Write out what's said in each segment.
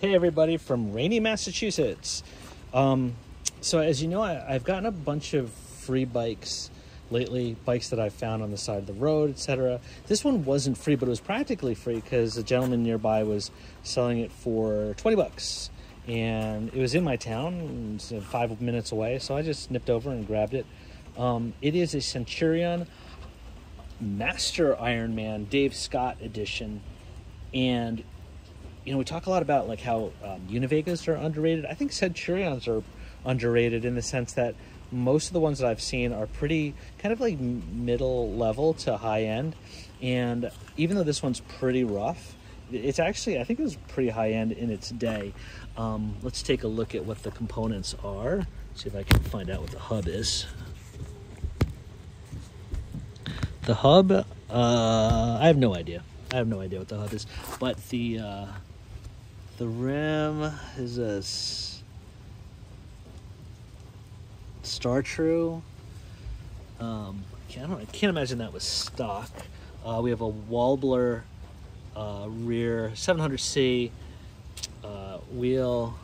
Hey, everybody from rainy Massachusetts. Um, so, as you know, I, I've gotten a bunch of free bikes lately, bikes that I found on the side of the road, etc. This one wasn't free, but it was practically free because a gentleman nearby was selling it for 20 bucks. And it was in my town, five minutes away, so I just nipped over and grabbed it. Um, it is a Centurion Master Ironman Dave Scott edition. And you know, we talk a lot about like how um, Univegas are underrated. I think Centurions are underrated in the sense that most of the ones that I've seen are pretty kind of like middle level to high end. And even though this one's pretty rough, it's actually I think it was pretty high end in its day. Um, let's take a look at what the components are. See if I can find out what the hub is. The hub, uh, I have no idea. I have no idea what the hub is, but the uh, the rim is a Star True. Um, I, can't, I can't imagine that was stock. Uh, we have a Wolber uh, rear 700C uh, wheel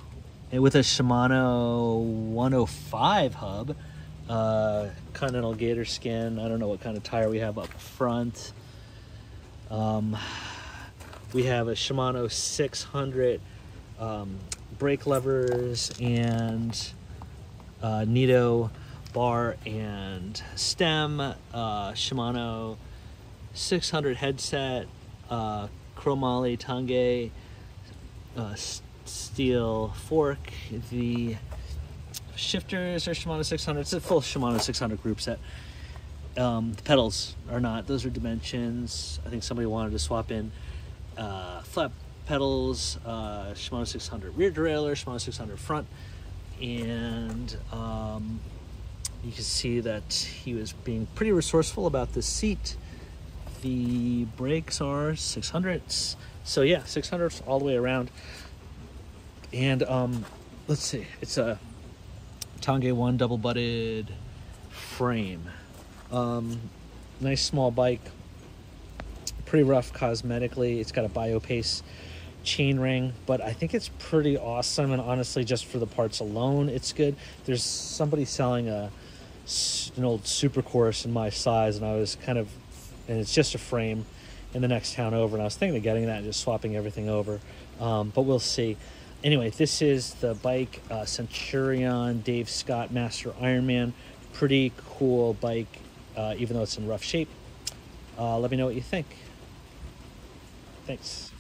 with a Shimano 105 hub. Uh, Continental Gatorskin. I don't know what kind of tire we have up front. Um, we have a Shimano 600 um, brake levers and uh, Nitto bar and stem, uh, Shimano 600 headset, uh, chromoly Tange uh, steel fork, the shifters are Shimano 600. It's a full Shimano 600 group set. Um, the pedals are not; those are dimensions. I think somebody wanted to swap in uh, pedals, uh, Shimano 600 rear derailleur, Shimano 600 front, and um, you can see that he was being pretty resourceful about the seat. The brakes are 600s, so yeah, 600s all the way around. And um, let's see, it's a Tange one double butted frame. Um, nice small bike, pretty rough cosmetically. It's got a Biopace chain ring, but I think it's pretty awesome. And honestly, just for the parts alone, it's good. There's somebody selling a an old Super Course in my size, and I was kind of, and it's just a frame in the next town over, and I was thinking of getting that and just swapping everything over, um, but we'll see. Anyway, this is the bike uh, Centurion Dave Scott Master Ironman. Pretty cool bike, uh, even though it's in rough shape. Uh, let me know what you think. Thanks.